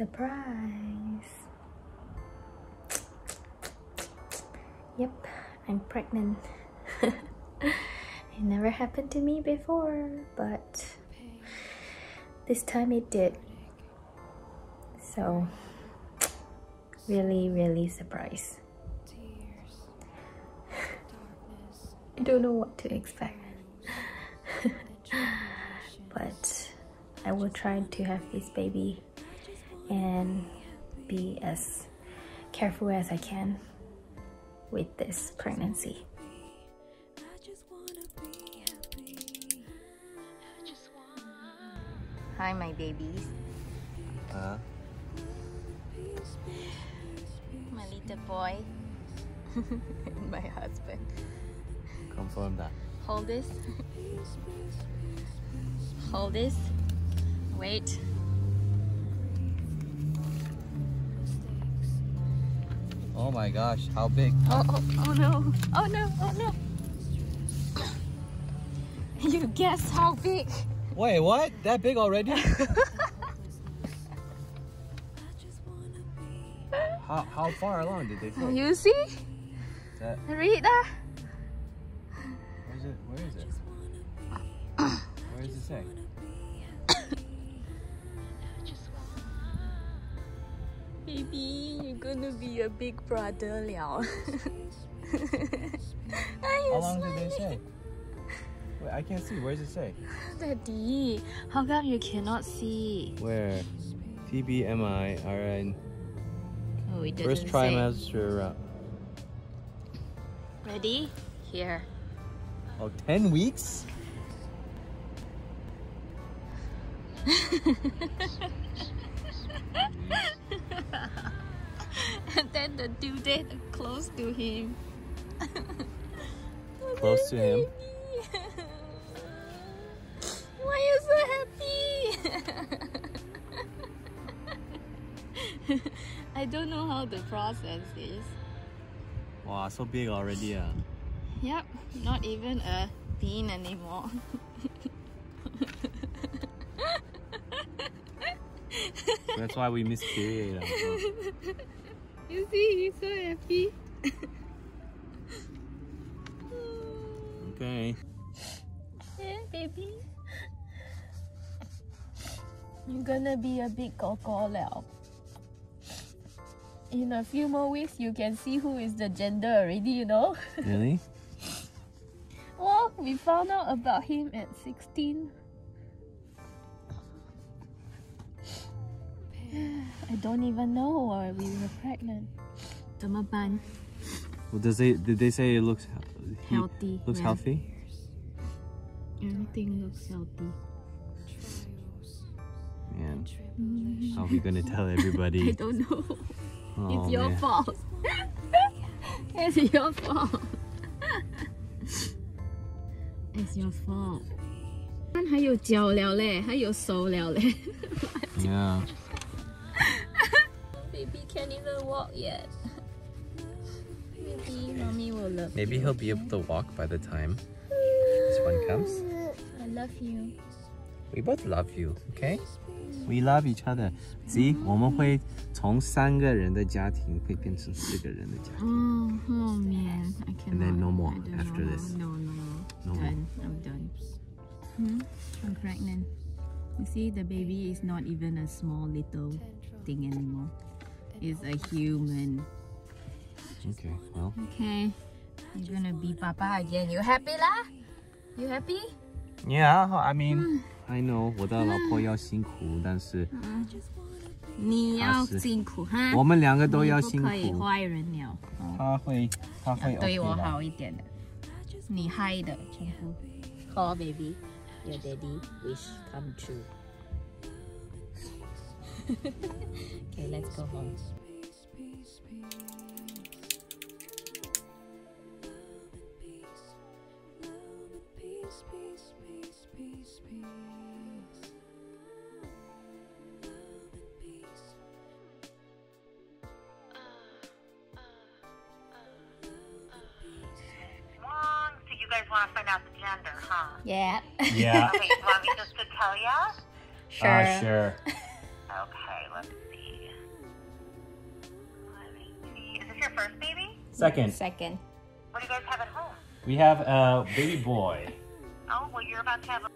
Surprise! Yep, I'm pregnant. it never happened to me before, but this time it did. So, really, really surprised. I don't know what to expect. but I will try to have this baby and be as careful as I can with this pregnancy. Hi, my babies. Uh, My little boy. and my husband. confirm that. Hold this. Hold this. Wait. Oh my gosh, how big? Oh, oh, oh no. Oh no, oh no. You guess how big? Wait, what? That big already? how, how far along did they say? You see? That, Read that. where is it? Where is it? Where does it say? Baby, you're gonna be a big brother 了. How long did they say? Wait, I can't see. Where does it say? Daddy, how come you cannot see? Where? TBMI, Oh, it First doesn't trimester. Ready? Here. oh, 10 weeks? then the due date close to him. Close to him. Why you so happy? I don't know how the process is. Wow, so big already. Uh. Yep, not even a bean anymore. That's why we miss period. You see, he's so happy. Okay. Yeah, baby. You're gonna be a big gogo now. In a few more weeks, you can see who is the gender already, you know? Really? well, we found out about him at 16. don't even know why we were pregnant. 怎么办? Well, does they did they say it looks he Healthy. looks yeah. healthy? Everything looks healthy. Man, Mm. how are we gonna tell I everybody? don't know. Oh, it's your man. fault. it's your fault. it's your fault. 还有脚了嘞，还有手了嘞。 Yeah. Baby can't even walk yet. Maybe mommy will love Maybe you. he'll be able to walk by the time this one comes. I love you. We both love you, okay? We love each other. See，我们会从三个人的家庭会变成四个人的家庭。 Oh, oh man, I cannot. And then no more I don't after know. this. No, no, No more. done. I'm done. Hmm? I'm pregnant. You see, the baby is not even a small little thing anymore. It's a human. Okay, well, Okay. You're gonna be papa again. You happy lah? You happy? yeah. I mean, I know 我的老婆要辛苦，但是你要是辛苦哈。我们两个都要你不辛可以苦。坏人了。哦他会，他会对我 OK 的。好一点的。你害的全部。Call baby, your daddy wish come true. okay, let's go home. So you guys want to find out the gender, huh? Yeah. Yeah. Okay, you want me just to tell ya? Sure. Uh, sure. Okay, let's see. Let me see. Is this your first baby? Second, Second. What do you guys have at home? we have a baby boy. Oh, well, you're about to have a